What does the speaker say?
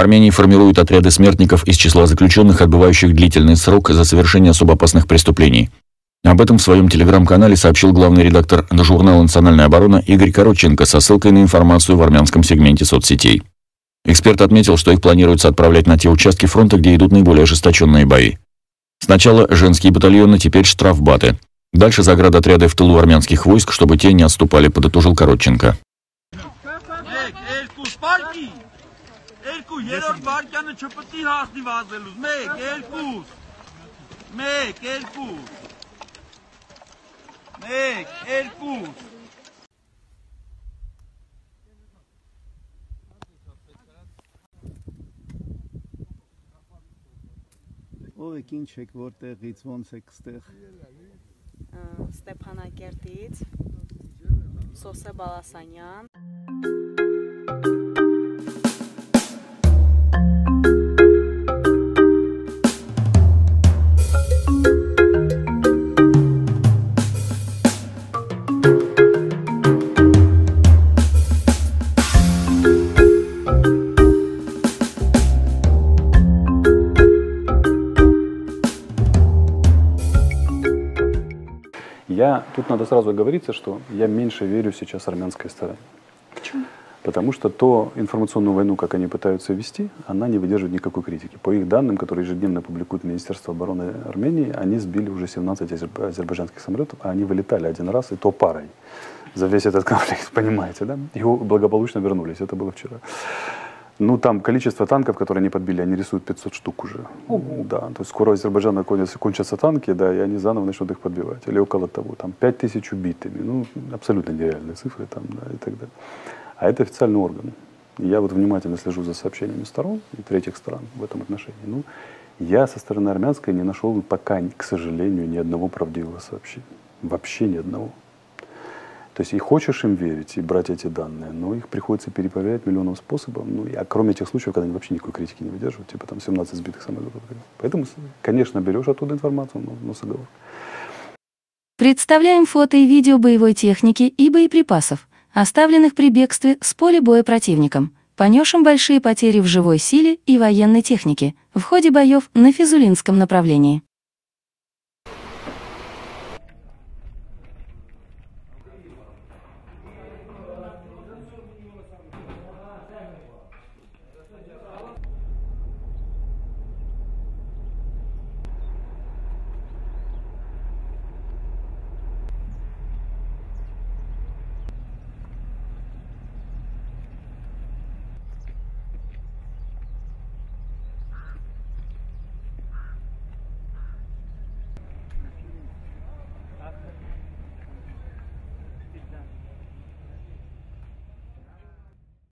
Армении формируют отряды смертников из числа заключенных, отбывающих длительный срок за совершение особо опасных преступлений. Об этом в своем телеграм-канале сообщил главный редактор журнала «Национальная оборона» Игорь Коротченко со ссылкой на информацию в армянском сегменте соцсетей. Эксперт отметил, что их планируется отправлять на те участки фронта, где идут наиболее ожесточенные бои. Сначала женские батальоны, теперь штрафбаты. Дальше заградотряды в тылу армянских войск, чтобы те не отступали, подытожил Коротченко. երկու, երորդ վարկյանը չպտի հասնի վազելուս, մեկ, երկուս, մեկ, երկուս, մեկ, երկուս, Ո՞վ եք, ինչ եք, որտեղից, ո՞նց եք ստեղ։ Ստեփանակերտից։ Սոսե Բալասանյան։ Я, тут надо сразу оговориться, что я меньше верю сейчас армянской стороне. Почему? Потому что то информационную войну, как они пытаются вести, она не выдерживает никакой критики. По их данным, которые ежедневно публикует Министерство обороны Армении, они сбили уже 17 азерб- азербайджанских самолетов, а они вылетали один раз, и то парой. За весь этот конфликт, понимаете, да? И благополучно вернулись, это было вчера. Ну, там количество танков, которые они подбили, они рисуют 500 штук уже. Да, то есть скоро у Азербайджана кончатся, кончатся танки, да, и они заново начнут их подбивать. Или около того. Там 5000 убитыми. Ну, абсолютно нереальные цифры там, да, и так далее. А это официальный орган. И Я вот внимательно слежу за сообщениями сторон и третьих стран в этом отношении. Ну, я со стороны армянской не нашел пока, к сожалению, ни одного правдивого сообщения. Вообще ни одного. То есть и хочешь им верить и брать эти данные, но их приходится перепроверять миллионом способов. Ну, а кроме тех случаев, когда они вообще никакой критики не выдерживают, типа там 17 сбитых самолетов. Поэтому, конечно, берешь оттуда информацию, но, но с. Представляем фото и видео боевой техники и боеприпасов, оставленных при бегстве с поля боя противником, понесшим большие потери в живой силе и военной технике в ходе боев на Физулинском направлении.